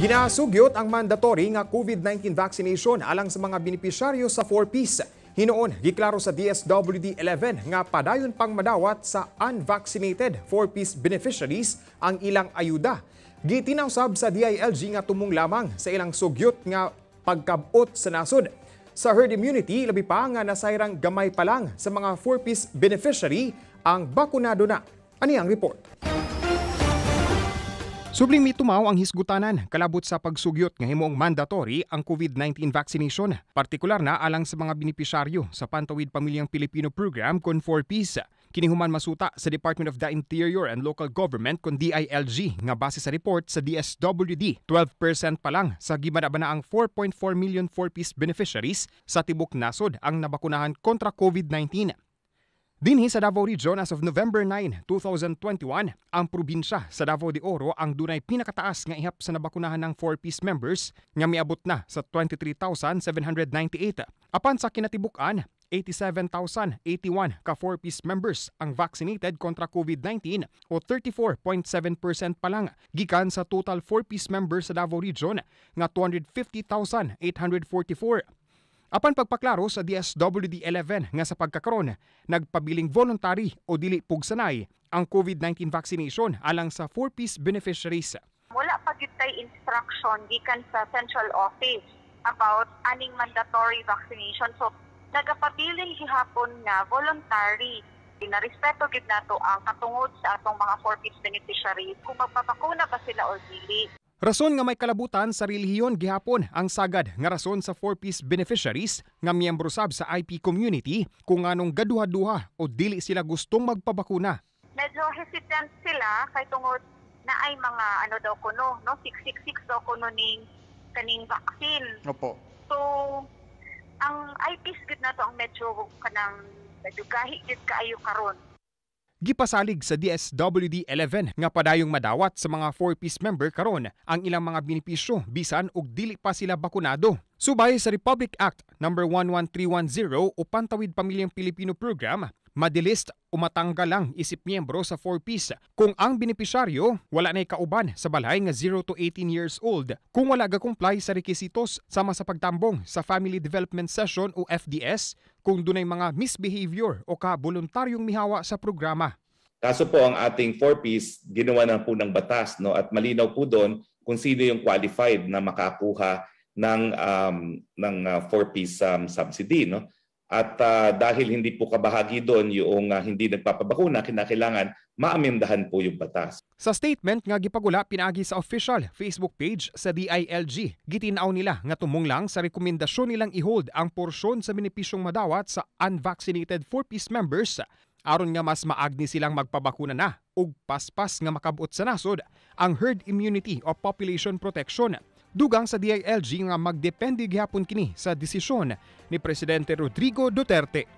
Ginasugyot ang mandatory nga COVID-19 vaccination alang sa mga benepisyaryo sa 4Ps. Hinoon, giklaro sa DSWD-11 nga padayon pang madawat sa unvaccinated 4Ps beneficiaries ang ilang ayuda. Gitinausab sa DILG nga tumong lamang sa ilang sugyot nga pagkabot sa nasod. Sa herd immunity, labi pa nga nasayrang gamay pa lang sa mga 4Ps beneficiary ang bakunado na. Ani ang report? Subling mitumaw ang hisgutanan kalabot sa pagsugyot nga himoong mandatory ang COVID-19 vaccination, partikular na alang sa mga benepisyaryo sa Pantawid Pamilyang Pilipino Program kon 4Ps. Kinihuman masuta sa Department of the Interior and Local Government kon DILG nga base sa report sa DSWD, 12% pa lang sa gibana ang 4.4 million 4Ps beneficiaries sa tibok nasod ang nabakunahan kontra COVID-19. Dinhi sa Davao Region as of November 9, 2021, ang probinsya sa Davao de Oro ang dunay pinakataas nga ihap sa nabakunahan ng 4-piece members nga miabot na sa 23,798. Apan sa kinatibukan, 87,081 ka 4-piece members ang vaccinated kontra COVID-19 o 34.7% pa lang gikan sa total 4-piece members sa Davao Region nga 250,844. Apan pagpaklaro sa DSWD-11 nga sa pagkakaron, nagpabiling voluntary o dili pugsanay ang COVID-19 vaccination alang sa 4-piece beneficiaries. Wala pa gyud instruction gikan sa central office about aning mandatory vaccination. So nagapabiling gihapon na voluntary Pinarespeto gid nato ang katungod sa atong mga 4-piece beneficiaries kung magpapakuna ba sila o dili. Rason nga may kalabutan sa relihiyon gihapon ang sagad nga rason sa 4-piece beneficiaries nga miyembro sab sa IP community kung anong gaduha-duha o dili sila gustong magpabakuna. Medyo hesitant sila kay tungod na ay mga ano daw kuno, no? 666 daw kuno ning kaning vaccine. Opo. So ang IPs gid nato ang medyo kanang medyo gahi gid kaayo karon. Gipasalig sa DSWD-11 nga padayong madawat sa mga 4-piece member karon ang ilang mga benepisyo bisan og dili pa sila bakunado. Subay sa Republic Act No. 11310 o Pantawid Pamilyang Pilipino Program, madilist o matanggal lang isip miyembro sa 4-piece kung ang benepisyaryo wala na kauban sa balay nga 0 to 18 years old kung wala ga-comply sa requisitos sama sa pagtambong sa Family Development Session o FDS kung dunay mga misbehavior o ka voluntaryong mihawa sa programa. Kaso po ang ating 4-piece ginawa na po ng batas no at malinaw po doon kung sino yung qualified na makakuha ng um, ng uh, 4-piece um, subsidy no. At uh, dahil hindi po kabahagi doon yung uh, hindi nagpapabakuna, kinakailangan maamendahan po yung batas. Sa statement nga gipagula pinagi sa official Facebook page sa DILG, gitinaw nila nga tumong lang sa rekomendasyon nilang i-hold ang porsyon sa benepisyong madawat sa unvaccinated 4-piece members aron nga mas maagni silang magpabakuna na ug paspas nga makabot sa nasod ang herd immunity o population protection Dugang sa DILG nga magdepende gihapon kini sa desisyon ni Presidente Rodrigo Duterte.